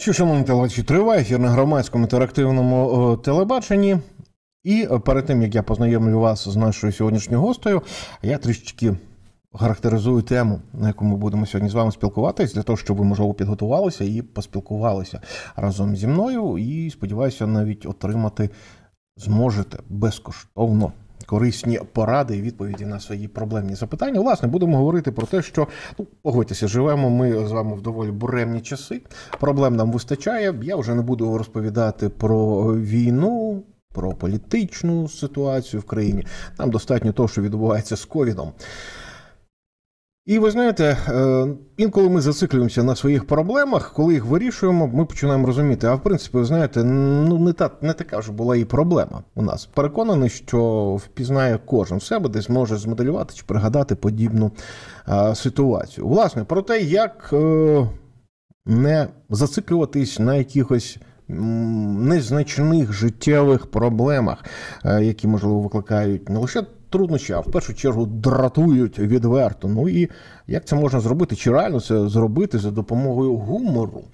Що, шановні телебачі, триває ефір на громадському інтерактивному телебаченні. І перед тим як я познайомлю вас з нашою сьогоднішньою гостею, я трішечки характеризую тему, на яку ми будемо сьогодні з вами спілкуватись, для того, щоб ви можливо підготувалися і поспілкувалися разом зі мною. І сподіваюся, навіть отримати зможете безкоштовно корисні поради і відповіді на свої проблемні запитання. Власне, будемо говорити про те, що ну погодьтеся, живемо ми з вами в доволі буремні часи. Проблем нам вистачає. Я вже не буду розповідати про війну. Про політичну ситуацію в країні нам достатньо того, що відбувається з ковідом. І ви знаєте, е, інколи ми зациклюємося на своїх проблемах, коли їх вирішуємо, ми починаємо розуміти. А в принципі, ви знаєте, ну не та не така ж була і проблема у нас. Переконаний, що впізнає кожен в себе, десь може змоделювати чи пригадати подібну а, ситуацію. Власне, про те, як е, не зациклюватись на якихось. Незначних життєвих проблемах, е, які можливо викликають не лише труднощі, а в першу чергу дратують відверто. Ну і як це можна зробити? Чи реально це зробити за допомогою гумору?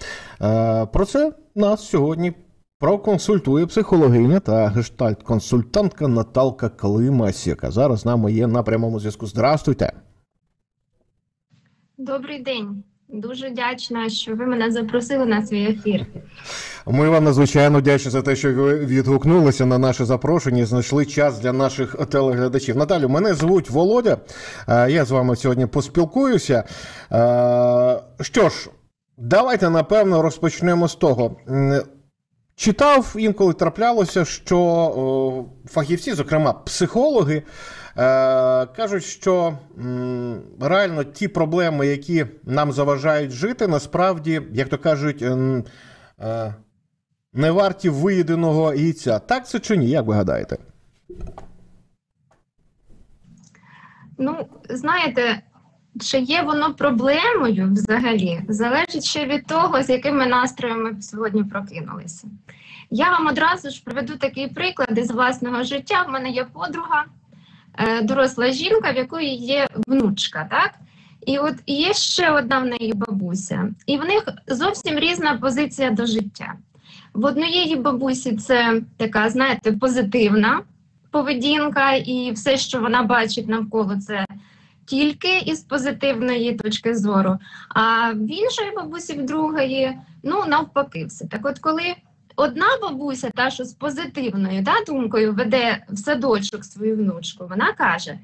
Е, про це нас сьогодні проконсультує психологиня та гештальт-консультантка Наталка Климась, яка зараз з нами є на прямому зв'язку. Здравствуйте. Добрий день. Дуже вдячна, що ви мене запросили на свій ефір. Ми вам надзвичайно вдячні за те, що ви відгукнулися на наше запрошення і знайшли час для наших телеглядачів. Наталю, мене звуть Володя. Е, я з вами сьогодні поспілкуюся. Е, що ж, давайте напевно розпочнемо з того. Читав інколи траплялося, що фахівці, зокрема психологи, Е, кажуть, що реально ті проблеми, які нам заважають жити, насправді, як то кажуть, е, не варті виїденого яйця. Так це чи ні? Як ви гадаєте? Ну, знаєте, чи є воно проблемою взагалі, залежить ще від того, з якими настроями сьогодні прокинулися. Я вам одразу ж приведу такий приклад із власного життя. В мене є подруга. Е, доросла жінка, в якої є внучка, так? І от є ще одна в неї бабуся, і в них зовсім різна позиція до життя. В однієї бабусі це така, знаєте, позитивна поведінка, і все, що вона бачить навколо, це тільки із позитивної точки зору. А в іншої бабусі, в другої, ну навпаки, все. Так, от коли одна бабуся, та що з позитивною да, думкою веде в садочок свою внучку, вона каже: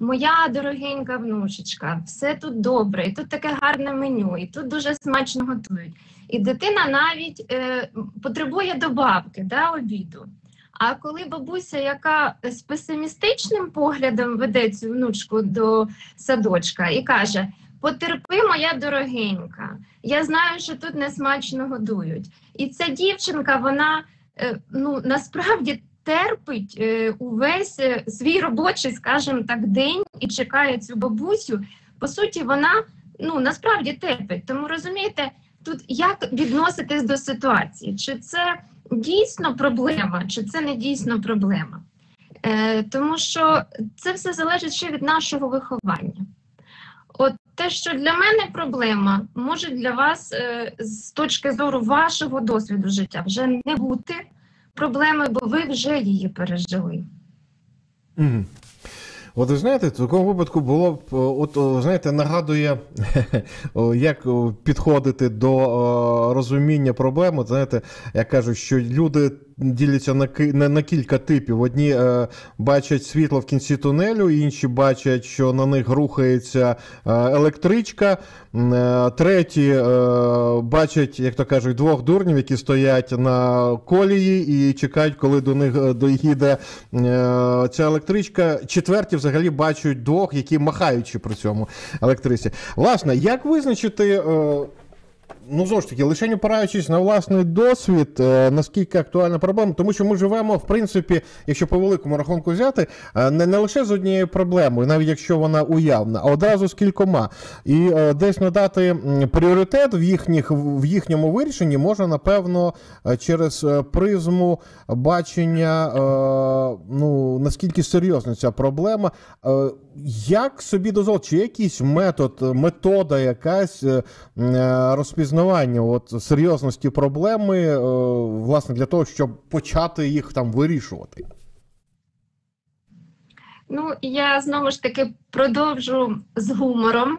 Моя дорогенька внучечка, все тут добре, і тут таке гарне меню, і тут дуже смачно готують. І дитина навіть е, потребує добавки да, обіду. А коли бабуся, яка з песимістичним поглядом веде цю внучку до садочка і каже: Потерпи, моя дорогенька, я знаю, що тут несмачно годують. І ця дівчинка, вона е, ну насправді терпить е, увесь е, свій робочий, скажімо так, день і чекає цю бабусю. По суті, вона ну насправді терпить. Тому розумієте, тут як відноситись до ситуації? Чи це дійсно проблема, чи це не дійсно проблема? Е, Тому що це все залежить ще від нашого виховання. От те, що для мене проблема, може для вас е, з точки зору вашого досвіду життя вже не бути проблеми, бо ви вже її пережили. От ви знаєте, в такому випадку було б, от знаєте, нагадує, як підходити до розуміння проблеми. Знаєте, як кажуть, що люди діляться на на, на кілька типів. Одні е, бачать світло в кінці тунелю, інші бачать, що на них рухається е, електричка. Е, треті е, бачать, як то кажуть, двох дурнів, які стоять на колії і чекають, коли до них е, доїде е, ця електричка. Четверті взагалі бачать двох, які махаючи при цьому електриці. Власне, як визначити? Ну знову ж таки, лише опираючись на власний досвід, е, наскільки актуальна проблема, тому що ми живемо, в принципі, якщо по великому рахунку взяти, е, не, не лише з однією проблемою, навіть якщо вона уявна, а одразу з кількома. І е, десь надати пріоритет в їхніх в їхньому вирішенні можна, напевно, через призму бачення, ну наскільки серйозна ця проблема. Як собі дозволити, чи якийсь метод, метода, якась е, розпізнавання от, серйозності проблеми, е, власне, для того, щоб почати їх там вирішувати? Ну, я знову ж таки продовжу з гумором.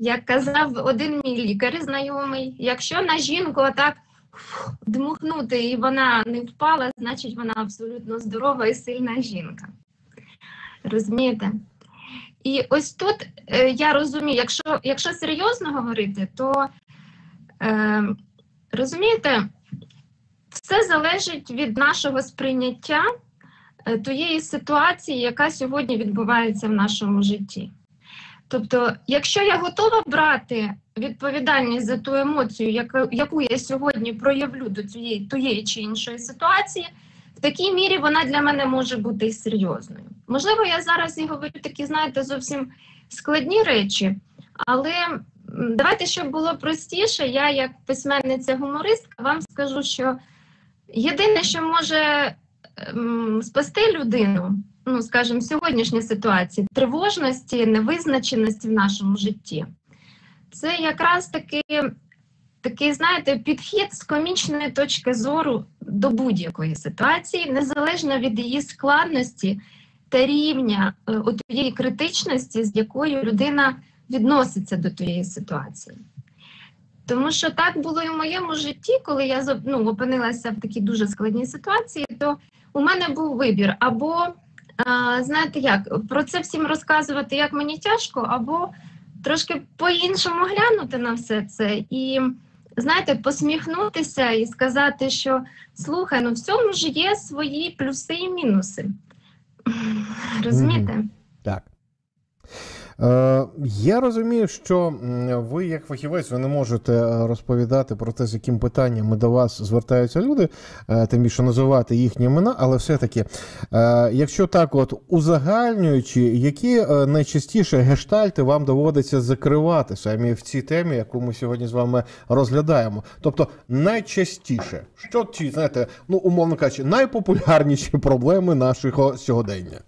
Як казав один мій лікар знайомий, якщо на жінку отак дмухнути і вона не впала, значить вона абсолютно здорова і сильна жінка. Розумієте? І ось тут е, я розумію, якщо якщо серйозно говорити, то е, розумієте, все залежить від нашого сприйняття е, тієї ситуації, яка сьогодні відбувається в нашому житті. Тобто, якщо я готова брати відповідальність за ту емоцію, яку, яку я сьогодні проявлю до цієї тієї чи іншої ситуації, в такій мірі вона для мене може бути і серйозною. Можливо, я зараз і говорю такі, знаєте, зовсім складні речі, але давайте, щоб було простіше, я, як письменниця-гумористка, вам скажу, що єдине, що може ем, спасти людину ну скажімо, сьогоднішній ситуації тривожності, невизначеності в нашому житті. Це якраз таки такий, знаєте, підхід з комічної точки зору до будь-якої ситуації, незалежно від її складності та рівня е, тієї критичності, з якою людина відноситься до тієї ситуації. Тому що так було і в моєму житті, коли я ну, опинилася в такій дуже складній ситуації, то у мене був вибір або знаєте як, про це всім розказувати, як мені тяжко, або трошки по-іншому глянути на все це і, знаєте, посміхнутися і сказати, що слухай, ну в цьому ж є свої плюси і мінуси. Розумієте? Так. Е, я розумію, що ви, як фахівець, ви не можете е, розповідати про те, з яким питаннями до вас звертаються люди, е, тим більше називати їхні імена, але все-таки, якщо так, от узагальнюючи, які найчастіше гештальти вам доводиться закривати самі в цій темі, яку ми сьогодні з вами розглядаємо? Тобто найчастіше, що ті, знаєте, ну умовно кажучи, найпопулярніші проблеми нашого сьогодення?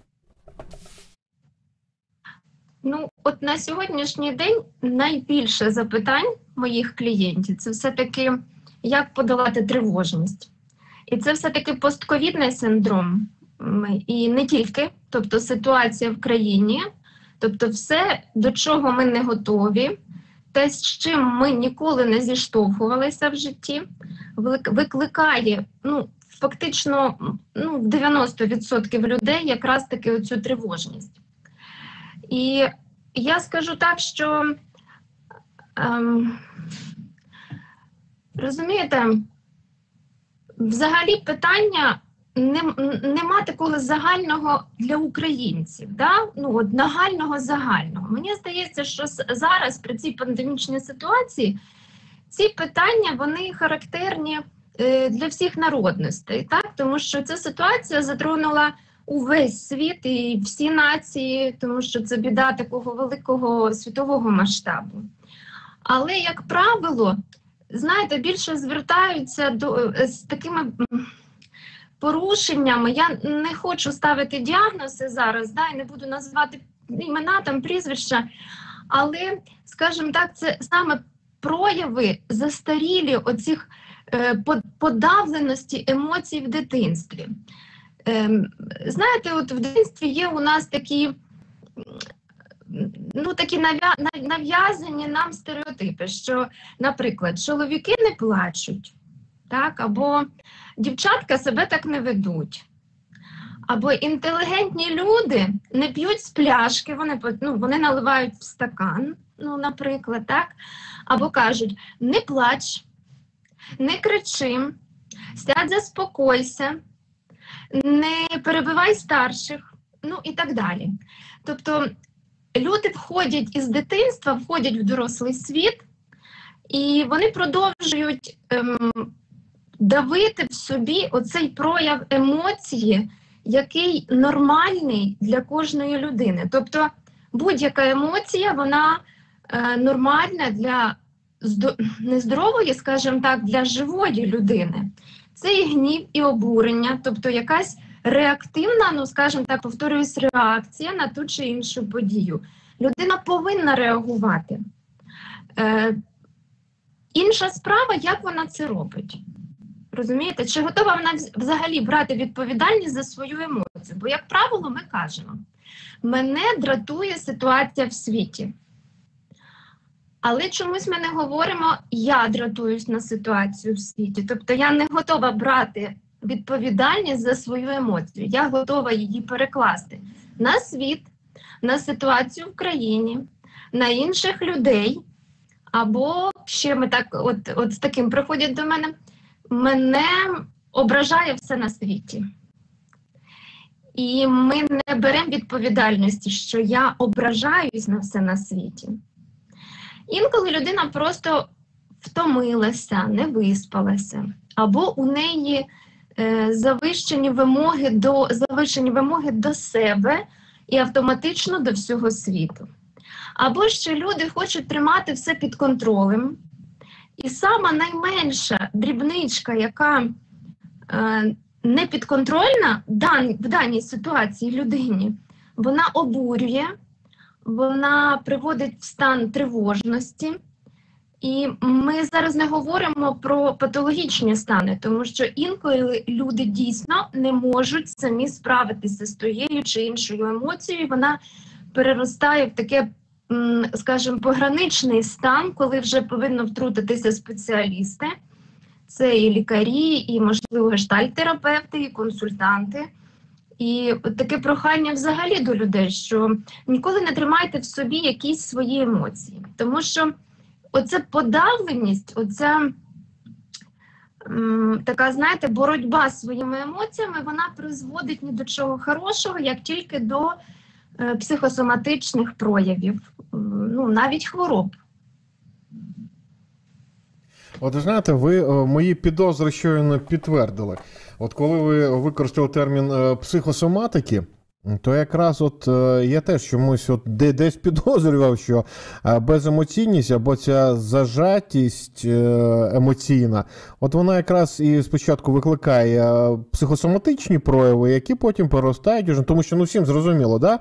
Ну, от на сьогоднішній день найбільше запитань моїх клієнтів це все-таки як подолати тривожність. І це все-таки постковідний синдром. І не тільки, тобто ситуація в країні, тобто все, до чого ми не готові, те, з чим ми ніколи не зіштовхувалися в житті, викликає ну, фактично ну, 90% людей якраз таки оцю тривожність. І я скажу так, що ем, розумієте, взагалі питання не, нема такого загального для українців, да? ну, от нагального загального. Мені здається, що зараз при цій пандемічній ситуації ці питання вони характерні е, для всіх народностей, так? тому що ця ситуація затронула увесь світ і всі нації, тому що це біда такого великого світового масштабу. Але, як правило, знаєте, більше звертаються до е, з такими порушеннями. Я не хочу ставити діагнози зараз, да, і не буду називати імена там прізвища, але, скажімо так, це саме прояви застарілі оцих е, подавленості емоцій в дитинстві. Ем, знаєте, от в дитинстві є у нас такі ну, такі нав'язані нам стереотипи, що, наприклад, чоловіки не плачуть, так, або дівчатка себе так не ведуть. Або інтелігентні люди не п'ють з пляшки, вони ну, вони наливають в стакан, ну, наприклад, так? Або кажуть: не плач, не кричи, сядь, заспокойся, не перебивай старших, ну і так далі. Тобто люди входять із дитинства, входять в дорослий світ, і вони продовжують ем, давити в собі оцей прояв емоції, який нормальний для кожної людини. Тобто будь-яка емоція, вона е, нормальна для нездорової, скажімо так, для живої людини це і гнів і обурення, тобто якась реактивна, ну скажімо так, повторююсь, реакція на ту чи іншу подію. Людина повинна реагувати. Е, Інша справа, як вона це робить. Розумієте, чи готова вона взагалі брати відповідальність за свою емоцію? Бо, як правило, ми кажемо: мене дратує ситуація в світі. Але чомусь ми не говоримо, я дратуюсь на ситуацію в світі. Тобто я не готова брати відповідальність за свою емоцію. Я готова її перекласти на світ, на ситуацію в країні, на інших людей. Або ще ми так, от, от з таким приходять до мене. Мене ображає все на світі. І ми не беремо відповідальності, що я ображаюсь на все на світі. Інколи людина просто втомилася, не виспалася, або у неї е, завищені вимоги до завищені вимоги до себе і автоматично до всього світу. Або ще люди хочуть тримати все під контролем. І сама найменша дрібничка, яка е, не підконтрольна в даній ситуації людині, вона обурює, вона приводить в стан тривожності. І ми зараз не говоримо про патологічні стани, тому що інколи люди дійсно не можуть самі справитися з тією чи іншою емоцією. Вона переростає в таке, скажімо, пограничний стан, коли вже повинно втрутитися спеціалісти. Це і лікарі, і, можливо, гештальтерапевти, і консультанти. І таке прохання взагалі до людей, що ніколи не тримайте в собі якісь свої емоції, тому що оця подавленість, оця м, така, знаєте, боротьба з своїми емоціями, вона призводить ні до чого хорошого, як тільки до е, психосоматичних проявів, ну навіть хвороб. От знаєте, ви о, мої підозри щойно підтвердили. От коли ви використали термін е, психосоматики. То якраз от е, я теж чомусь от десь підозрював, що е, беземоційність або ця зажатість е, емоційна, от вона якраз і спочатку викликає психосоматичні прояви, які потім переростають уже, тому що ну всім зрозуміло, да?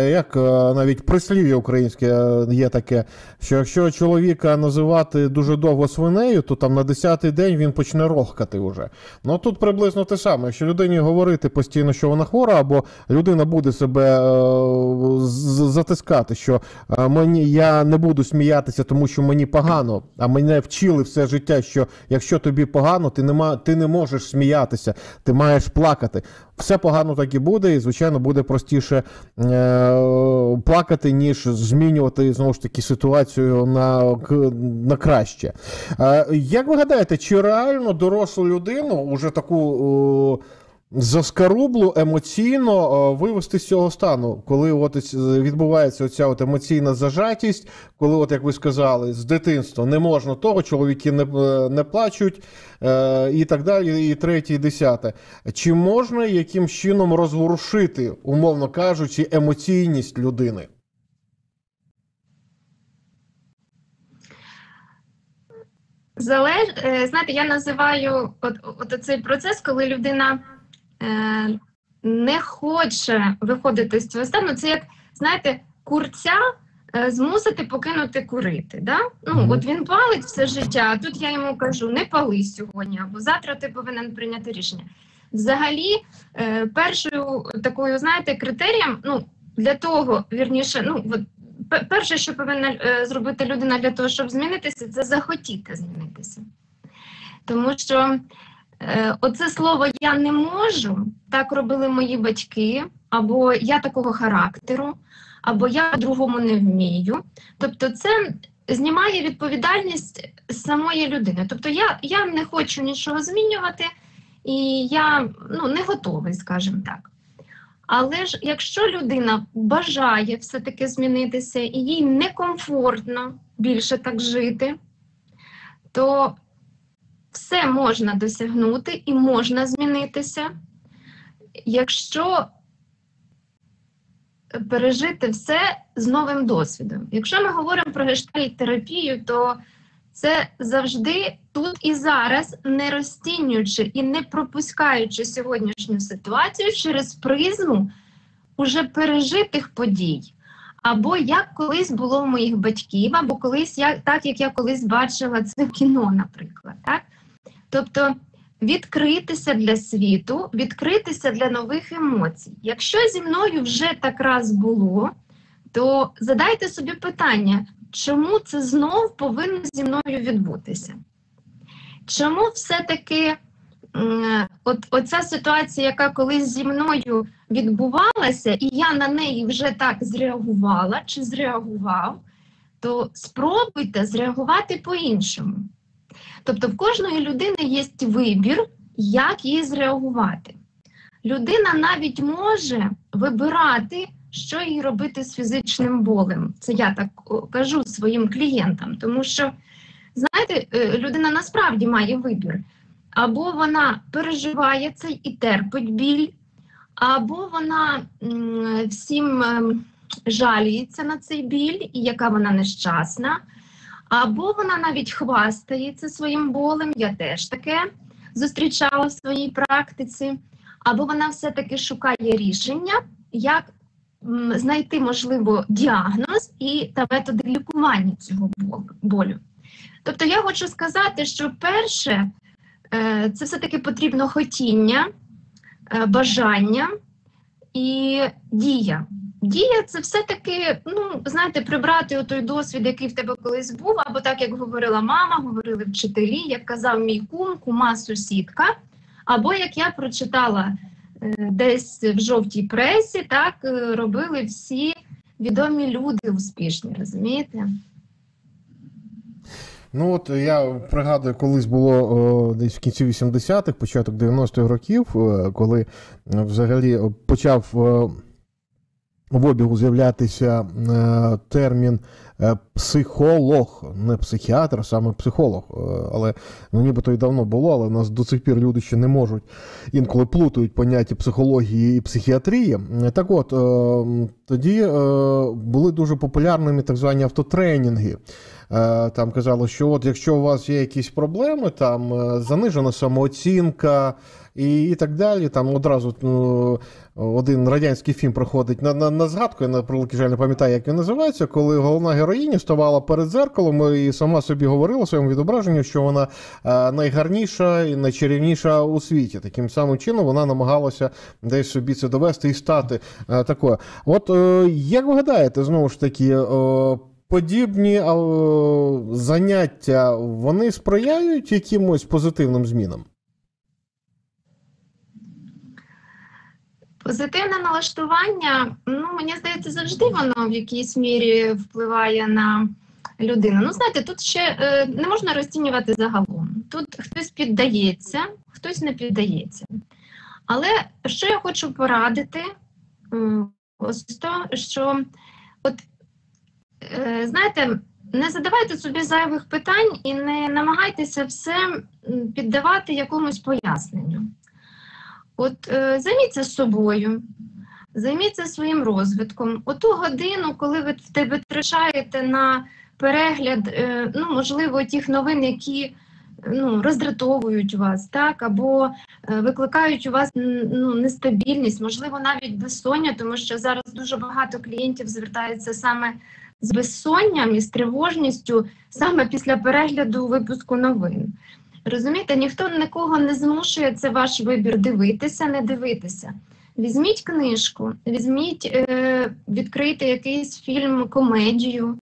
як навіть прислів'я українське є таке, що якщо чоловіка називати дуже довго свинею, то там на 10-й день він почне рохкати вже. Ну тут приблизно те саме, якщо людині говорити постійно, що вона хвора, або людина людина буде себе е, затискати, що е, мені я не буду сміятися, тому що мені погано. А мене вчили все життя, що якщо тобі погано, ти не ти не можеш сміятися, ти маєш плакати. Все погано так і буде, і звичайно буде простіше е, плакати, ніж змінювати знову ж таки ситуацію на на краще. Е, як ви гадаєте, чи реально дорослу людину уже таку? Е, заскарублу емоційно вивести з цього стану, коли от відбувається оця от емоційна зажатість, коли, от як ви сказали, з дитинства не можна того, чоловіки не не плачуть е, і так далі, і третє, і десяте. Чи можна яким чином розворушити, умовно кажучи, емоційність людини? Залеж... Е, знаєте, я називаю от, от цей процес, коли людина Е, не хоче виходити з цього стану, це як, знаєте, курця е, змусити покинути курити. Да? Ну. От він палить все життя, а тут я йому кажу, не пали сьогодні, або завтра ти повинен прийняти рішення. Взагалі, е, першою такою, знаєте, критерієм, ну, для того, вірніше, ну, от, перше, що повинна зробити людина для того, щоб змінитися, це захотіти змінитися. Тому що Е, оце слово я не можу, так робили мої батьки, або я такого характеру, або я по-другому не вмію. Тобто, це знімає відповідальність самої людини. Тобто, я я не хочу нічого змінювати, і я ну, не готовий, скажімо так. Але ж якщо людина бажає все-таки змінитися і їй некомфортно більше так жити, то все можна досягнути і можна змінитися, якщо пережити все з новим досвідом. Якщо ми говоримо про гештальт-терапію, то це завжди тут і зараз, не розцінюючи і не пропускаючи сьогоднішню ситуацію через призму уже пережитих подій. Або як колись було у моїх батьків, або колись як так, як я колись бачила це в кіно, наприклад. Так? Тобто відкритися для світу, відкритися для нових емоцій. Якщо зі мною вже так раз було, то задайте собі питання, чому це знов повинно зі мною відбутися? Чому все-таки от, оця ситуація, яка колись зі мною відбувалася, і я на неї вже так зреагувала чи зреагував, то спробуйте зреагувати по-іншому. Тобто, в кожної людини є вибір, як їй зреагувати. Людина навіть може вибирати, що їй робити з фізичним болем. Це я так кажу своїм клієнтам, тому що, знаєте, е, людина насправді має вибір. Або вона переживає це і терпить біль, або вона всім м, жаліється на цей біль, і яка вона нещасна, або вона навіть хвастається своїм болем, я теж таке зустрічала в своїй практиці, або вона все-таки шукає рішення, як знайти, можливо, діагноз і та методи лікування цього болю. Тобто я хочу сказати, що перше. Е, це все-таки потрібно хотіння, е, бажання і дія. Дія це все-таки, ну, знаєте, прибрати той досвід, який в тебе колись був, або так, як говорила мама, говорили вчителі, як казав мій кум, кума сусідка, або як я прочитала е, десь в жовтій пресі, так робили всі відомі люди успішні, розумієте? Ну от я пригадую, колись було десь в кінці 80-х, початок 90-х років, е, коли е, взагалі почав е, в обігу з'являтися е, термін е, психолог, не психіатр, а саме психолог. Е, але ну, нібито й давно було, але в нас до цих пір люди ще не можуть інколи плутають поняття психології і психіатрії. Так от тоді були дуже популярними так звані автотренінги. Там казали, що от якщо у вас є якісь проблеми, там занижена самооцінка і і так далі. Там одразу ну, один радянський фільм проходить на на, на згадку, я на прилики жаль не пам'ятаю, як він називається, коли головна героїня ставала перед зеркалом і сама собі говорила своєму відображенню, що вона е, найгарніша і найчарівніша у світі. Таким самим чином вона намагалася десь собі це довести і стати такою. От як ви гадаєте, знову ж таки подібні заняття вони сприяють якимось позитивним змінам? Позитивне налаштування, ну мені здається, завжди воно в якійсь мірі впливає на людину. Ну, знаєте, тут ще е, не можна розцінювати загалом. Тут хтось піддається, хтось не піддається. Але що я хочу порадити, ось то, що от Е, знаєте, не задавайте собі зайвих питань і не намагайтеся все піддавати якомусь поясненню. От е, займіться собою, займіться своїм розвитком. Оту годину, коли ви витрачаєте на перегляд, е, ну, можливо, тих новин, які ну, роздратовують вас, так, або викликають у вас ну, нестабільність, можливо, навіть безсоння, тому що зараз дуже багато клієнтів звертаються саме з безсонням і з тривожністю саме після перегляду випуску новин. Розумієте, ніхто нікого не змушує це ваш вибір дивитися, не дивитися. Візьміть книжку, візьміть, е, відкрийте якийсь фільм, комедію.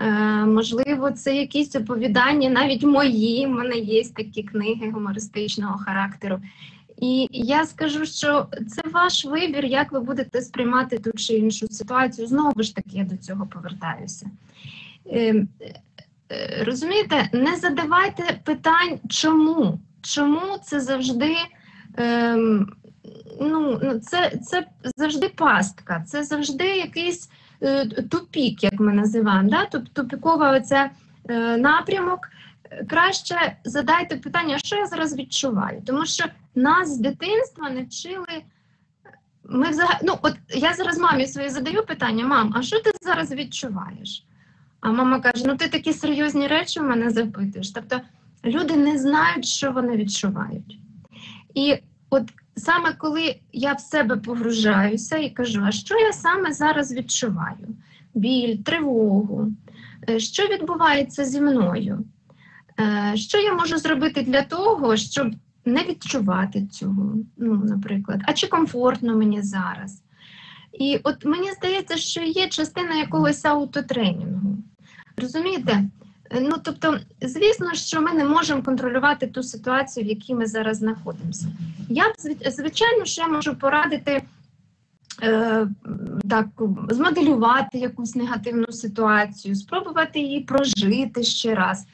Е, Можливо, це якісь оповідання, навіть мої. У мене є такі книги гумористичного характеру. І я скажу, що це ваш вибір, як ви будете сприймати ту чи іншу ситуацію. Знову ж таки, я до цього повертаюся. Ем, розумієте, не задавайте питань, чому? Чому це завжди ем, ну, ну, це це завжди пастка, це завжди якийсь е, тупік, як ми називаємо. Да? Тобто тупікова оця е, напрямок. Краще задайте питання, що я зараз відчуваю, тому що нас з дитинства не вчили. Ми взагалі, ну от я зараз мамі своїй задаю питання: мам, а що ти зараз відчуваєш? А мама каже: ну ти такі серйозні речі в мене запитуєш. Тобто люди не знають, що вони відчувають. І от саме коли я в себе погружаюся і кажу, а що я саме зараз відчуваю? Біль, тривогу, е, що відбувається зі мною? Е, Що я можу зробити для того, щоб не відчувати цього, ну, наприклад, а чи комфортно мені зараз? І от мені здається, що є частина якогось аутотренінгу. Розумієте? Е, Ну, тобто, звісно, що ми не можемо контролювати ту ситуацію, в якій ми зараз знаходимося. Я звичайно, що можу порадити е, так, змоделювати якусь негативну ситуацію, спробувати її прожити ще раз.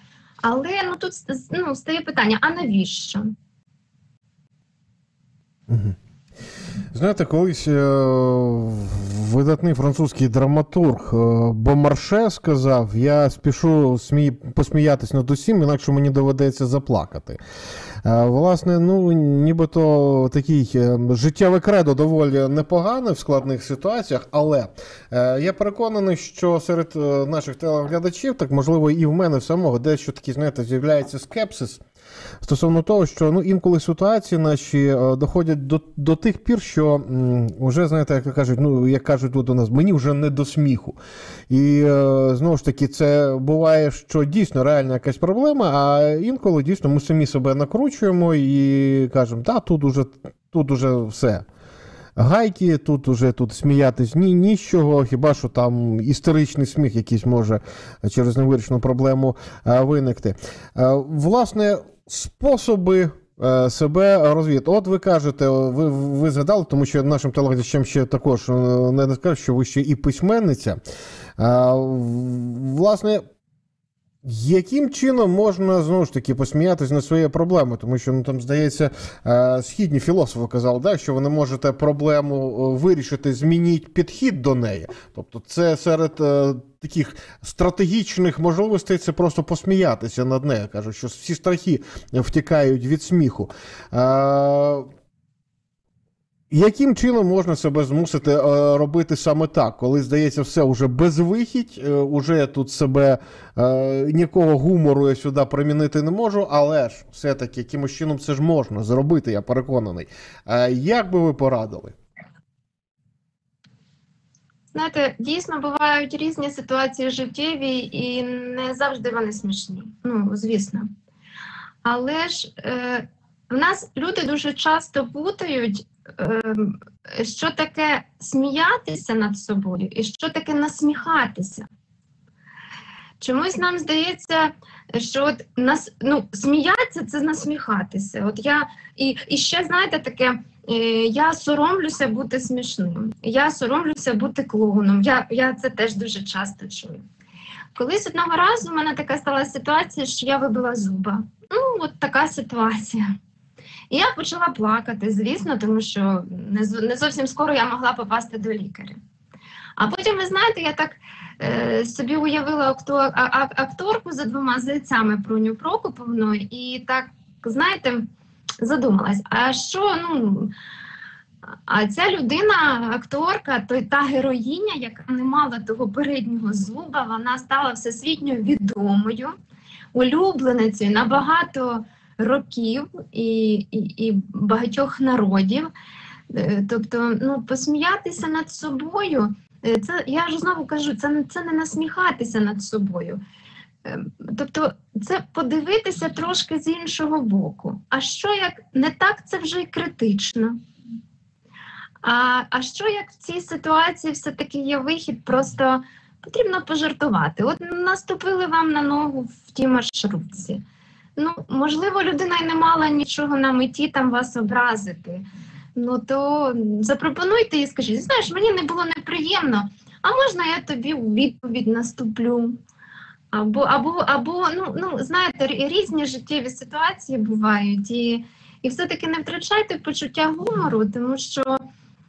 Але ну тут ну, стає питання: а навіщо? Знаєте, колись е, видатний французький драматург е, Бомарше сказав: я спішу смій... посміятись над усім, інакше мені доведеться заплакати. Е, Власне, ну нібито такий життєве кредо доволі непогане в складних ситуаціях, але я переконаний, що серед наших телеглядачів, так можливо, і в мене самого, дещо такий, знаєте, з'являється скепсис. Стосовно того, що ну інколи ситуації наші е, доходять до, до тих пір, що вже знаєте, як кажуть, ну як кажуть тут у нас, мені вже не до сміху. І е, знову ж таки, це буває, що дійсно реальна якась проблема, а інколи дійсно ми самі себе накручуємо і кажемо, та тут уже тут уже все. Гайки, тут уже тут сміятись ні, нічого, хіба що там історичний сміх якийсь може через невирішену проблему е, виникти. Власне, способи е, себе розвіяти. От ви кажете, ви, ви згадали, тому що нашим телеглядачам ще також е, не скажу, що ви ще і письменниця. Е, Власне, яким чином можна знову ж таки посміятися на свої проблеми? Тому що ну там здається, східні філософи казали, да, що ви не можете проблему вирішити, змініть підхід до неї. Тобто, це серед таких стратегічних можливостей це просто посміятися над нею. Кажуть, що всі страхи втікають від сміху. Е, яким чином можна себе змусити е, робити саме так, коли здається, все вже безвихідь, е, уже тут себе е, нікого гумору я сюди примінити не можу, але ж все-таки якимось чином це ж можна зробити, я переконаний. Як би ви порадили? Знаєте, дійсно бувають різні ситуації життєві, і не завжди вони смішні. Ну, звісно. Але ж е, в нас люди дуже часто путають, е, що таке сміятися над собою і що таке насміхатися. Чомусь нам здається, що от нас ну, сміятися це насміхатися. От я і, і ще знаєте таке. Е, Я соромлюся бути смішним, я соромлюся бути клоуном. Я, я це теж дуже часто чую. Колись одного разу в мене така стала ситуація, що я вибила зуба. Ну, от така ситуація. І я почала плакати, звісно, тому що не, зовсім скоро я могла попасти до лікаря. А потім, ви знаєте, я так е, собі уявила акторку за двома зайцями Пруню Прокоповну, і так, знаєте, задумалась, а що, ну. А ця людина, акторка, то та героїня, яка не мала того переднього зуба, вона стала всесвітньо відомою, улюбленицею на багато років і, і, і багатьох народів. Е, Тобто, ну, посміятися над собою, е, це я ж знову кажу, це, це не насміхатися над собою. Е, Тобто, це подивитися трошки з іншого боку. А що як не так, це вже й критично. А, а що як в цій ситуації все-таки є вихід, просто потрібно пожартувати. От наступили вам на ногу в тій маршрутці. Ну, можливо, людина й не мала нічого на меті там вас образити. Ну то запропонуйте і скажіть, знаєш, мені не було неприємно, а можна я тобі у відповідь наступлю? Або, або, або ну, ну, знаєте, різні життєві ситуації бувають, і, і все-таки не втрачайте почуття гумору, тому що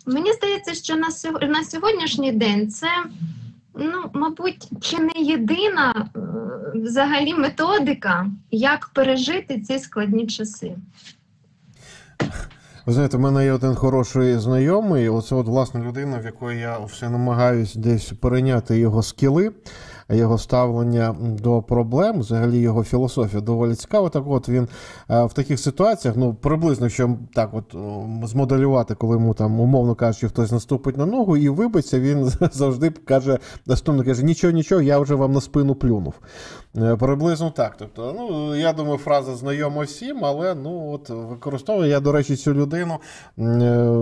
мені здається, що на, на сьогоднішній день це, ну, мабуть, чи не єдина е, взагалі методика, як пережити ці складні часи. Ви знаєте, в мене є один хороший знайомий. Оце от власне людина, в якої я все намагаюсь десь перейняти його скіли. Його ставлення до проблем, взагалі його філософія доволі цікава. Так от він в таких ситуаціях, ну приблизно що так, от змоделювати, коли йому там, умовно кажучи, хтось наступить на ногу і вибиться, він завжди каже, наступно каже: нічого, нічого, я вже вам на спину плюнув. Е, приблизно так. Тобто, ну, я думаю, фраза знайома всім, але ну от використовую я, до речі, цю людину. Е,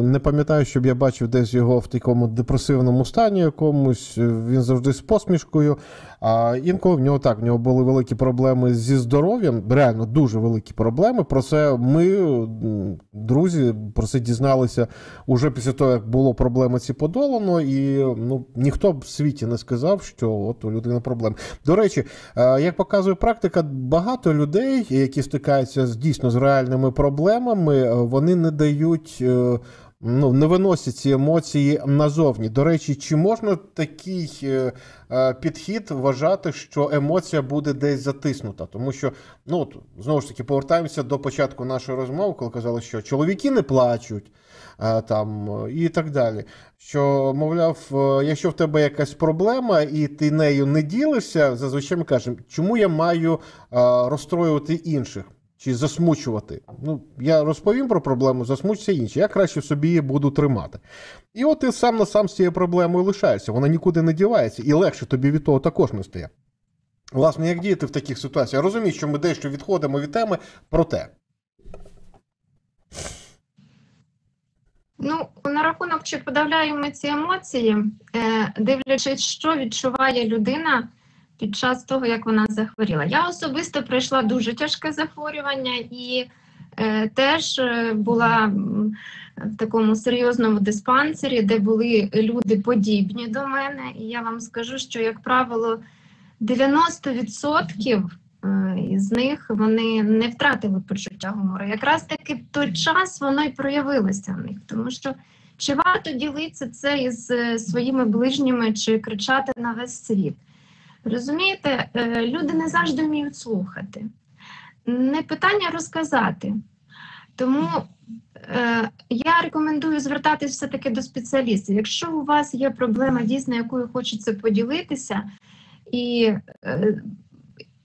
не пам'ятаю, щоб я бачив десь його в такому депресивному стані якомусь. Він завжди з посмішкою. А інколи в нього так, в нього були великі проблеми зі здоров'ям, реально дуже великі проблеми. Про це ми, друзі, про це дізналися уже після того, як було проблеми ці подолано, і ну, ніхто б в світі не сказав, що от у людини проблеми. До речі, як показує практика, багато людей, які стикаються з дійсно з реальними проблемами, вони не дають. Е, ну, не виносять ці емоції назовні. До речі, чи можна такий е, е, підхід вважати, що емоція буде десь затиснута? Тому що, ну от, знову ж таки, повертаємося до початку нашої розмови, коли казали, що чоловіки не плачуть е, там і так далі. Що, мовляв, якщо в тебе якась проблема і ти нею не ділишся, зазвичай ми кажемо, чому я маю розстроювати інших? Чи засмучувати. Ну, Я розповім про проблему, засмучся інші. Я краще собі її буду тримати. І от ти сам на сам з цією проблемою лишаєшся, вона нікуди не дівається, і легше тобі від того також не стає. Власне, як діяти в таких ситуаціях? Я розумію, що ми дещо відходимо від теми, проте. Ну, на рахунок, чи подавляємо ці емоції, е, дивлячись, що відчуває людина під час того, як вона захворіла. Я особисто пройшла дуже тяжке захворювання і е, теж е, була в такому серйозному диспансері, де були люди подібні до мене. І я вам скажу, що, як правило, 90% е, із них вони не втратили почуття гумору. Якраз таки той час воно й проявилося в них, тому що. Чи варто ділитися це із е, своїми ближніми, чи кричати на весь світ? Розумієте, е, люди не завжди вміють слухати. Не питання розказати. Тому е, я рекомендую звертатись все-таки до спеціалістів. Якщо у вас є проблема, дійсно, якою хочеться поділитися, і е,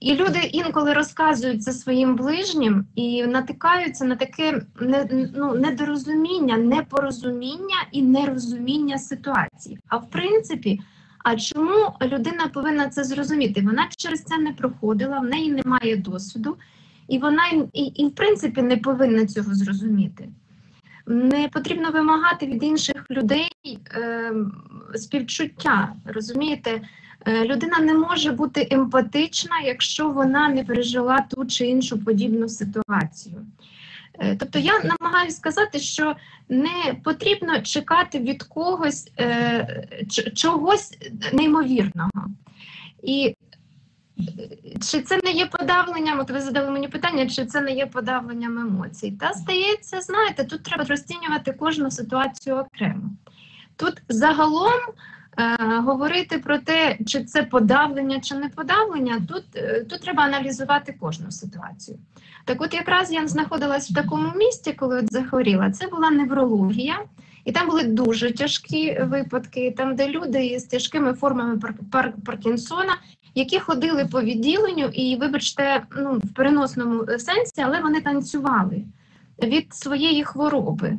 і люди інколи розказують це своїм ближнім і натикаються на таке не, ну, недорозуміння, непорозуміння і нерозуміння ситуації. А в принципі, а чому людина повинна це зрозуміти? Вона через це не проходила, в неї немає досвіду, і вона і, і в принципі не повинна цього зрозуміти. Не потрібно вимагати від інших людей е, співчуття. Розумієте, е, людина не може бути емпатична, якщо вона не пережила ту чи іншу подібну ситуацію. Е, тобто я намагаюся сказати, що не потрібно чекати від когось е, чогось неймовірного. І е, чи це не є подавленням? От ви задали мені питання, чи це не є подавленням емоцій? Та здається, знаєте, тут треба розцінювати кожну ситуацію окремо. Тут загалом говорити про те, чи це подавлення, чи не подавлення, тут, е, тут треба аналізувати кожну ситуацію. Так, от якраз я знаходилась в такому місці, коли от захворіла. Це була неврологія, і там були дуже тяжкі випадки, там, де люди з тяжкими формами пар пар Паркінсона, які ходили по відділенню, і, вибачте, ну в переносному сенсі, але вони танцювали від своєї хвороби.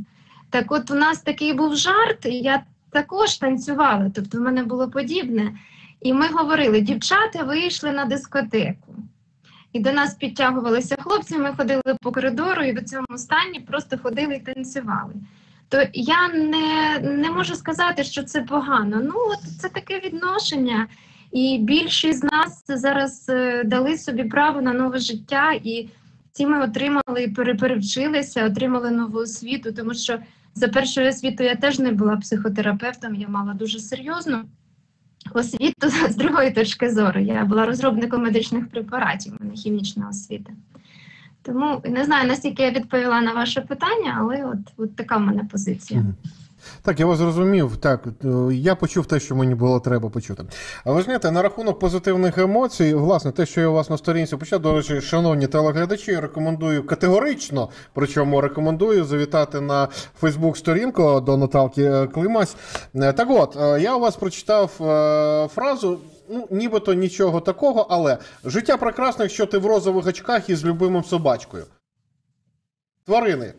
Так, от у нас такий був жарт, я також танцювала, тобто в мене було подібне. І ми говорили: дівчата вийшли на дискотеку. І до нас підтягувалися хлопці, ми ходили по коридору і в цьому стані просто ходили і танцювали. То я не не можу сказати, що це погано. Ну, от це таке відношення, і більшість з нас зараз е, дали собі право на нове життя, і ці ми отримали перевчилися, отримали нову освіту, тому що за першою освітою я теж не була психотерапевтом, я мала дуже серйозну освіту з другої точки зору. Я була розробником медичних препаратів, у мене хімічна освіта. Тому не знаю, наскільки я відповіла на ваше питання, але от, от така в мене позиція. Так, я вас зрозумів. Так, е, я почув те, що мені було треба почути. А ви знаєте, на рахунок позитивних емоцій, власне, те, що я у вас на сторінці почав, до речі, шановні телеглядачі, рекомендую категорично, причому рекомендую завітати на Фейсбук-сторінку до Наталки е, Климась. Е, так от, я у вас прочитав фразу. ну, нібито нічого такого, але життя прекрасне, якщо ти в розових очках із любимим собачкою. Тварини.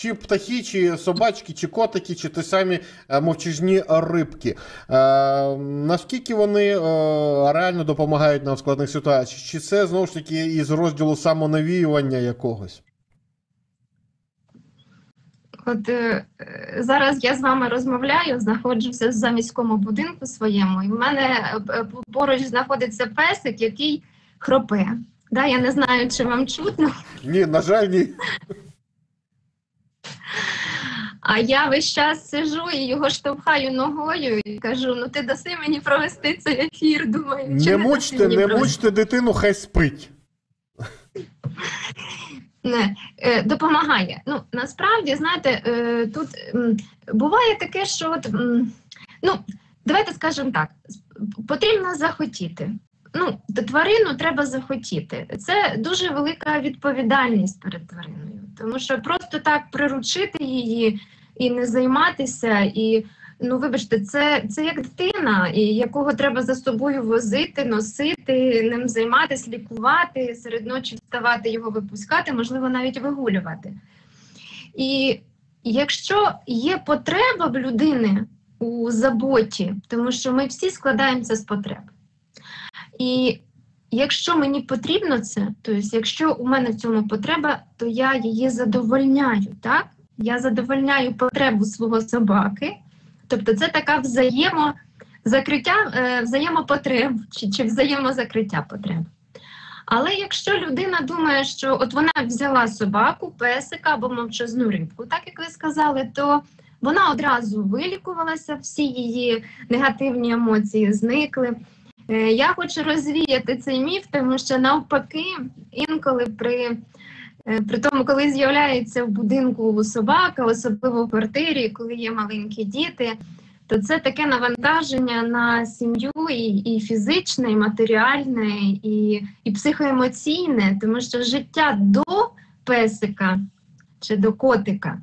Чи птахи, чи собачки, чи котики, чи ті самі е, мовчажні рибки. Е, наскільки вони е, реально допомагають нам в складних ситуаціях? Чи це знову ж таки із розділу самонавіювання якогось? От е, зараз я з вами розмовляю, знаходжуся в заміському будинку своєму, і в мене поруч знаходиться песик, який хропе. Да, я не знаю, чи вам чутно, Ні, на жаль, ні. а я весь час сижу і його штовхаю ногою і кажу: ну ти даси мені провести цей ефір. Думаю, Не мучте, не провести? мучте дитину, хай спить. Не, е, допомагає. Ну насправді, знаєте, е, тут буває таке, що от ну давайте скажемо так: потрібно захотіти. Ну, тварину треба захотіти. Це дуже велика відповідальність перед твариною, тому що просто так приручити її і не займатися, і ну вибачте, це, це як дитина, і якого треба за собою возити, носити, ним займатися, лікувати, серед ночі вставати, його випускати, можливо, навіть вигулювати. І якщо є потреба в людини у заботі, тому що ми всі складаємося з потреб. І якщо мені потрібно це, тобто, якщо у мене в цьому потреба, то я її задовольняю. так? Я задовольняю потребу свого собаки. Тобто це така взаємозакриття, е, взаємопотреб чи, чи взаємозакриття потреб. Але якщо людина думає, що от вона взяла собаку, песика або мовчазну рибку, так як ви сказали, то вона одразу вилікувалася, всі її негативні емоції зникли. Е, Я хочу розвіяти цей міф, тому що навпаки, інколи при, е, при тому, коли з'являється в будинку собака, особливо в квартирі, коли є маленькі діти, то це таке навантаження на сім'ю і, і фізичне, і матеріальне, і, і психоемоційне, тому що життя до песика чи до котика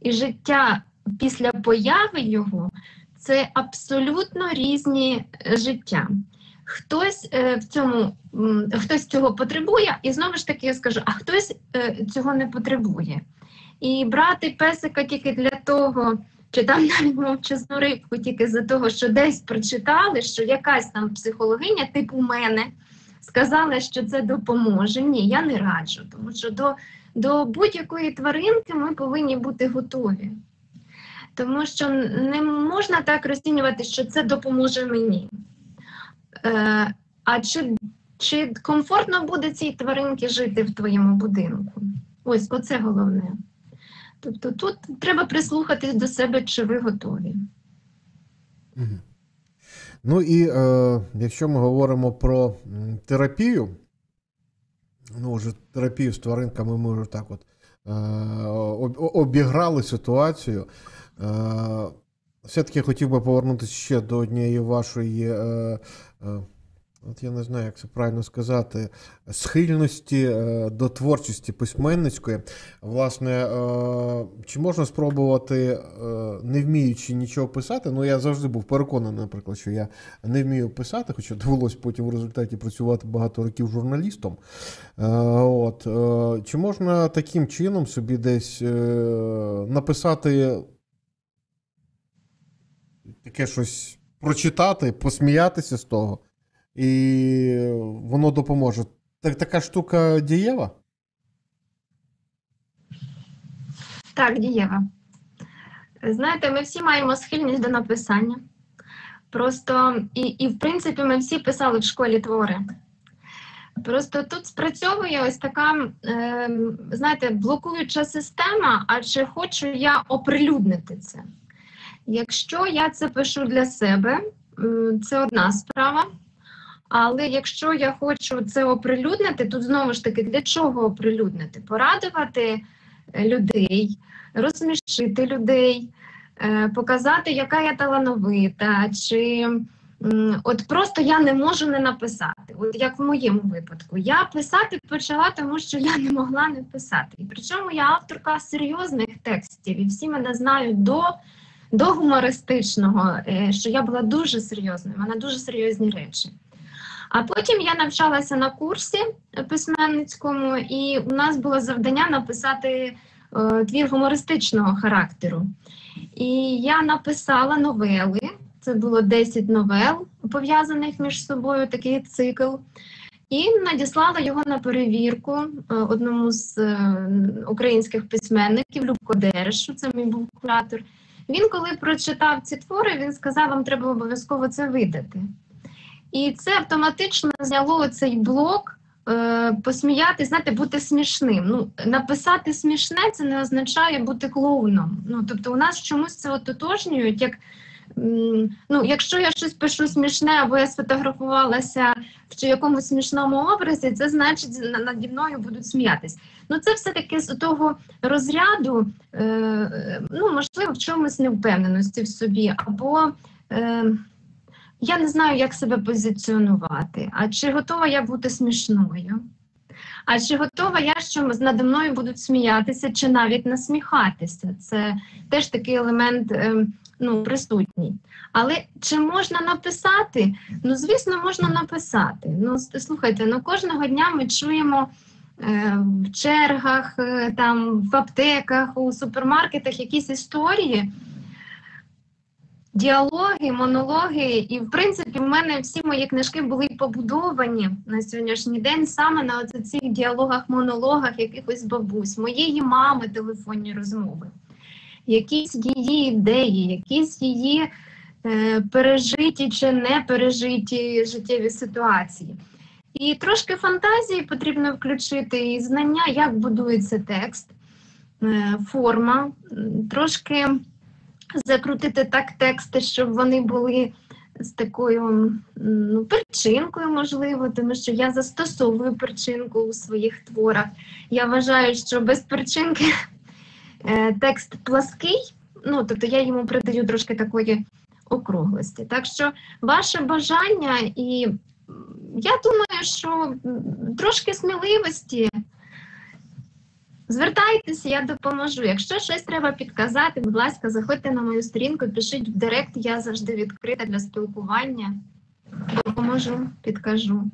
і життя після появи його це абсолютно різні життя. Хтось е, в цьому м, хтось цього потребує, і знову ж таки я скажу, а хтось е, цього не потребує. І брати песика тільки для того, чи там навіть мовчазну рибку тільки за того, що десь прочитали, що якась там психологиня, типу мене, сказала, що це допоможе. Ні, я не раджу, тому що до, до будь-якої тваринки ми повинні бути готові. Тому що не можна так розцінювати, що це допоможе мені. Е, а чи, чи комфортно буде цій тваринці жити в твоєму будинку? Ось оце головне. Тобто тут треба прислухатись до себе, чи ви готові. Ну і е, якщо ми говоримо про терапію, ну вже терапію з тваринками ми вже так от е, обіграли ситуацію. Е, все-таки хотів би повернутися ще до однієї вашої, е, е, от я не знаю, як це правильно сказати, схильності е, до творчості письменницької. Власне, е, чи можна спробувати, е, не вміючи нічого писати? Ну, я завжди був переконаний, наприклад, що я не вмію писати, хоча довелося потім в результаті працювати багато років журналістом. Е, От, е, чи можна таким чином собі десь е, написати таке щось прочитати, посміятися з того, і воно допоможе? Так, така штука дієва? Так, дієва. Знаєте, ми всі маємо схильність до написання. Просто і, і в принципі ми всі писали в школі твори. Просто тут спрацьовує ось така, е, знаєте, блокуюча система, а чи хочу я оприлюднити це? Якщо я це пишу для себе, це одна справа. Але якщо я хочу це оприлюднити, тут знову ж таки для чого оприлюднити? Порадувати е, людей, розсмішити людей, е, показати, яка я талановита, чи от просто я не можу не написати. От як в моєму випадку, я писати почала, тому що я не могла не писати. І причому я авторка серйозних текстів, і всі мене знають до до гумористичного, е, що я була дуже серйозною, в мене дуже серйозні речі. А потім я навчалася на курсі письменницькому, і у нас було завдання написати е, твір гумористичного характеру. І я написала новели. Це було 10 новел, пов'язаних між собою, такий цикл. І надіслала його на перевірку е, одному з українських письменників Любко Дерешу, це мій був куратор. Він, коли прочитав ці твори, він сказав, вам треба обов'язково це видати. І це автоматично зняло цей блок е, посміяти, знаєте, бути смішним. Ну, Написати смішне це не означає бути клоуном. Ну, Тобто, у нас чомусь це ототожнюють, як ну, якщо я щось пишу смішне, або я сфотографувалася в якомусь смішному образі, це значить наді мною будуть сміятись. Ну це все-таки з того розряду, е, ну можливо, в чомусь невпевненості в собі, або е, я не знаю, як себе позиціонувати. А чи готова я бути смішною? А чи готова я, що надо мною будуть сміятися, чи навіть насміхатися? Це теж такий елемент е, ну, присутній. Але чи можна написати? Ну, звісно, можна написати. Ну, слухайте, ну кожного дня ми чуємо в чергах, е, там, в аптеках, у супермаркетах якісь історії. Діалоги, монологи, і в принципі в мене всі мої книжки були побудовані на сьогоднішній день саме на цих діалогах, монологах якихось бабусь, моєї мами телефонні розмови, якісь її ідеї, якісь її е, пережиті чи не пережиті життєві ситуації. І трошки фантазії потрібно включити, і знання, як будується текст, е, форма, трошки закрутити так тексти, щоб вони були з такою ну, перчинкою, можливо, тому що я застосовую перчинку у своїх творах. Я вважаю, що без перчинки е, текст плаский, ну тобто я йому придаю трошки такої округлості. Так що ваше бажання, і я думаю, що трошки сміливості. Звертайтеся, я допоможу. Якщо щось треба підказати, будь ласка, заходьте на мою сторінку, пишіть в директ, я завжди відкрита для спілкування. Допоможу, підкажу.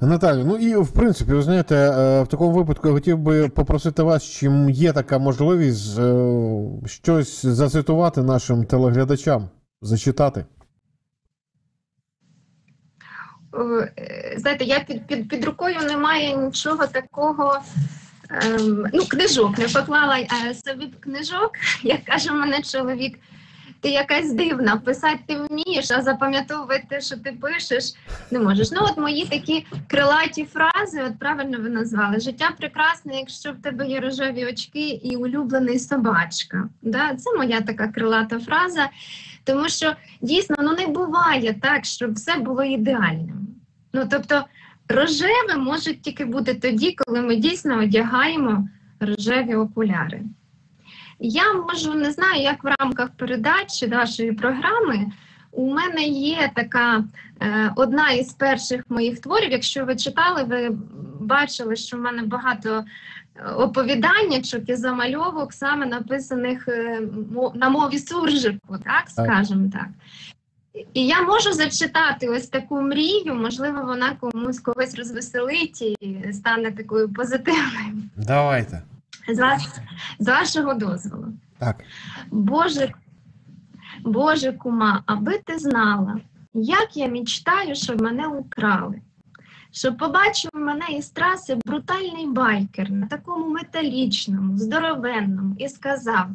Наталю, ну і в принципі, ви знаєте, е, в такому випадку я хотів би попросити вас, чим є така можливість е, щось зацитувати нашим телеглядачам, зачитати. Е, знаєте, я під під, під рукою немає нічого такого ем, ну, книжок, не поклала е, собі книжок, як каже мене чоловік. Ти якась дивна, писати ти вмієш, а запам'ятовувати що ти пишеш, не можеш. Ну, от мої такі крилаті фрази, от правильно ви назвали, життя прекрасне, якщо в тебе є рожеві очки і улюблений собачка. Да? Це моя така крилата фраза, тому що дійсно ну, не буває так, щоб все було ідеальним. Ну, тобто, Рожеве може тільки бути тоді, коли ми дійсно одягаємо рожеві окуляри. Я можу не знаю, як в рамках передачі вашої програми. У мене є така е, одна із перших моїх творів. Якщо ви читали, ви бачили, що в мене багато е, оповіданнячок і замальовок, саме написаних е, на мові суржику, так скажімо так. І я можу зачитати ось таку мрію, можливо, вона комусь когось розвеселить і стане такою позитивною. Давайте. З вас, з вашого дозволу. Так. Боже, Боже кума, аби ти знала, як я мечтаю, щоб мене украли. Щоб побачив мене із траси брутальний байкер на такому металічному, здоровенному, і сказав.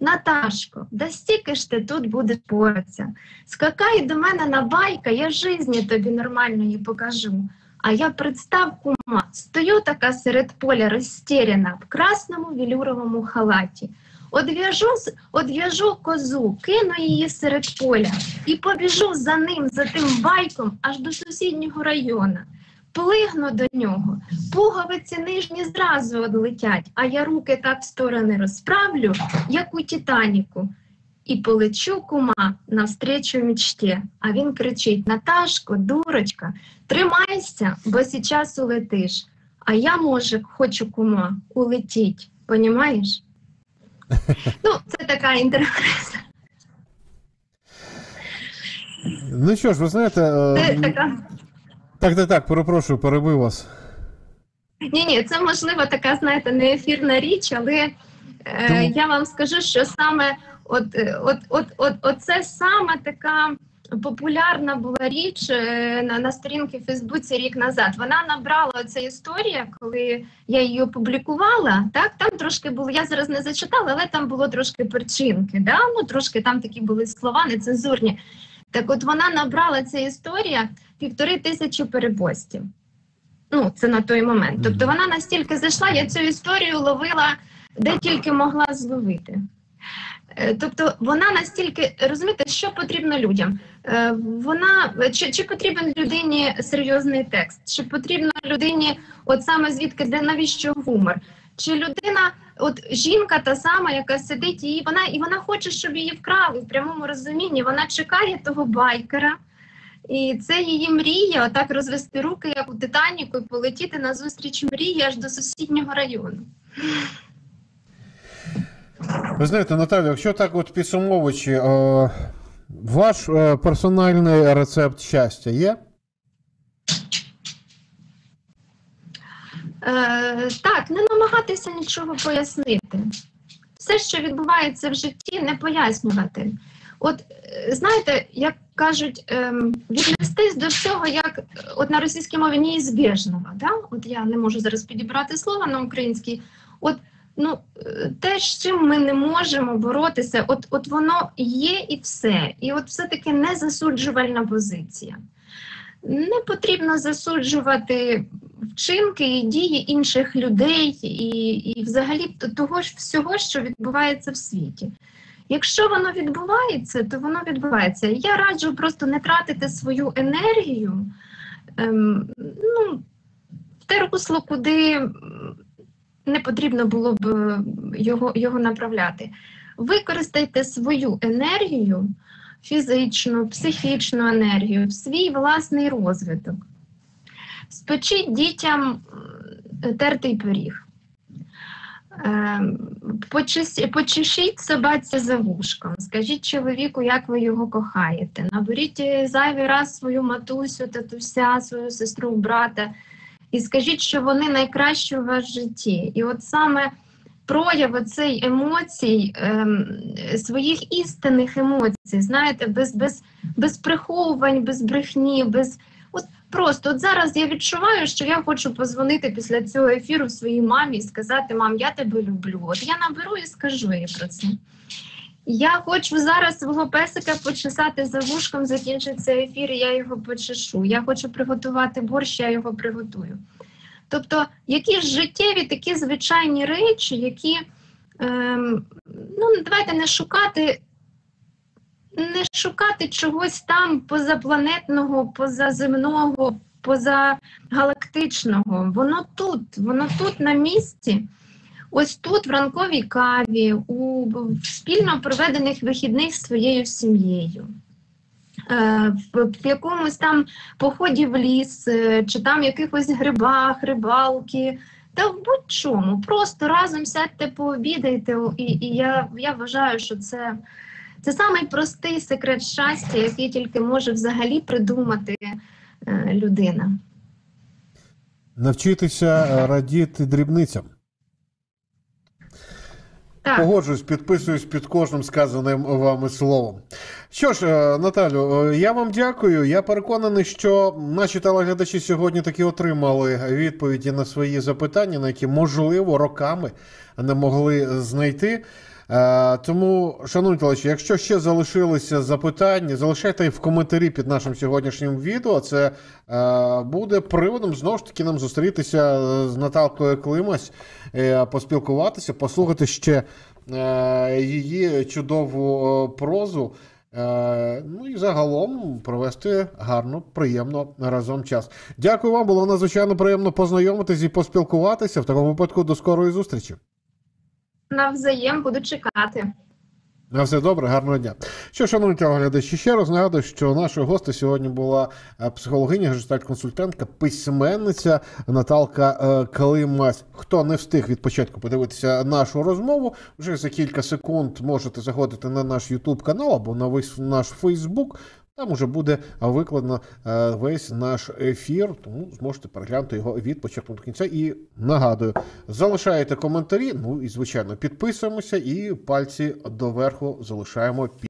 Наташко, да стільки ж ти тут будеш поратися. Скакай до мене на байка, я жизні тобі нормальної покажу. А я представ кума, стою така серед поля розтіряна в красному вілюровому халаті. Одв'яжу одв'яжу козу, кину її серед поля і побіжу за ним, за тим байком, аж до сусіднього району плигну до нього, пуговиці нижні зразу одлетять, а я руки так в сторони розправлю, як у Титаніку. І полечу кума навстречу мечті. А він кричить: Наташко, дурочка, тримайся, бо сейчас улетиш. А я, може, хочу кума улетіть, понімаєш? Ну, це така інтерпретація. Ну що ж, ви знаєте, Це е, така. Так, так, так, перепрошую, перебив вас. Ні, ні, це можливо така, знаєте, не ефірна річ, але е, я вам скажу, що саме от, е, от, от, от, от це саме така популярна була річ е, на, на сторінці в Фейсбуці рік назад. Вона набрала ця історія, коли я її опублікувала. Так, там трошки було, я зараз не зачитала, але там було трошки перчинки. Да? Ну, трошки там такі були слова нецензурні. Так от вона набрала ця історія півтори тисячі перепостів. Ну, це на той момент. Тобто вона настільки зайшла, я цю історію ловила де тільки могла зловити. Е, Тобто вона настільки розумієте, що потрібно людям. Е, Вона чи, чи потрібен людині серйозний текст, чи потрібно людині, от саме звідки де навіщо гумор? Чи людина, от жінка та сама, яка сидить, і вона і вона хоче, щоб її вкрали в прямому розумінні. Вона чекає того байкера, і це її мрія, отак розвести руки, як у Титаніку, і полетіти на зустріч мрії аж до сусіднього району. Ви знаєте, Наталю, якщо так от підсумовуючи, е, ваш е, персональний рецепт щастя є? Е, так, не намагатися нічого пояснити. Все, що відбувається в житті, не пояснювати. От е, знаєте, як кажуть, ем, віднестись до всього, як е, от на російській мові неізбіжного. Да? От я не можу зараз підібрати слово на українській. От ну е, те, з чим ми не можемо боротися, от, от воно є і все. І от все-таки не засуджувальна позиція. Не потрібно засуджувати вчинки і дії інших людей, і, і взагалі того ж всього, що відбувається в світі. Якщо воно відбувається, то воно відбувається. Я раджу просто не тратити свою енергію ем, ну, в те русло, куди не потрібно було б його, його направляти. Використайте свою енергію, фізичну, психічну енергію в свій власний розвиток. Спечіть дітям тертий пиріг. Ем, Почешіть собаці за вушком, скажіть чоловіку, як ви його кохаєте. Наберіть е, зайвий раз свою матусю, татуся, свою сестру, брата і скажіть, що вони найкращі у вас в житті. І от саме прояв оцей емоцій, ем, своїх істинних емоцій, знаєте, без, без, без приховувань, без брехні, без от просто от зараз я відчуваю, що я хочу позвонити після цього ефіру своїй мамі і сказати: мам, я тебе люблю. От я наберу і скажу їй про це. Я хочу зараз свого песика почесати за вушком, закінчиться ефір, і я його почешу. Я хочу приготувати борщ, я його приготую. Тобто, які ж життєві такі звичайні речі, які ем, ну, давайте не шукати, не шукати чогось там позапланетного, позаземного, позагалактичного. Воно тут, воно тут на місці. Ось тут, в ранковій каві, у спільно проведених вихідних з своєю сім'єю, в, в якомусь там поході в ліс, е, чи там якихось грибах, рибалки, та в будь-чому. Просто разом сядьте, пообідайте, і, і я, я вважаю, що це, це самий простий секрет щастя, який тільки може взагалі придумати е, людина. Навчитися е, радіти дрібницям. Так. Погоджуюсь, підписуюсь під кожним сказаним вами словом. Що ж, е, Наталю, е, я вам дякую. Я переконаний, що наші телеглядачі сьогодні таки отримали відповіді на свої запитання, на які можливо роками не могли знайти. Е, Тому, шановні телечі, якщо ще залишилися запитання, залишайте їх в коментарі під нашим сьогоднішнім відео. Це е, буде приводом знову ж таки нам зустрітися з Наталкою Климась, е, поспілкуватися, послухати ще е, її чудову е, прозу. Е, Ну і загалом провести гарно, приємно разом час. Дякую вам, було надзвичайно приємно познайомитись і поспілкуватися. В такому випадку до скорої зустрічі. Навзаєм буду чекати. На все добре, гарного дня. Що, шановні телеглядачі, ще раз нагадую, що нашою гостею сьогодні була е, психологиня, гештальт-консультантка, письменниця Наталка е, Калимась. Хто не встиг від початку подивитися нашу розмову, вже за кілька секунд можете заходити на наш YouTube канал або на весь наш Facebook. Там уже буде викладено е, весь наш ефір, тому зможете переглянути його від початку до кінця. І нагадую, залишаєте коментарі. Ну і звичайно, підписуємося і пальці доверху залишаємо.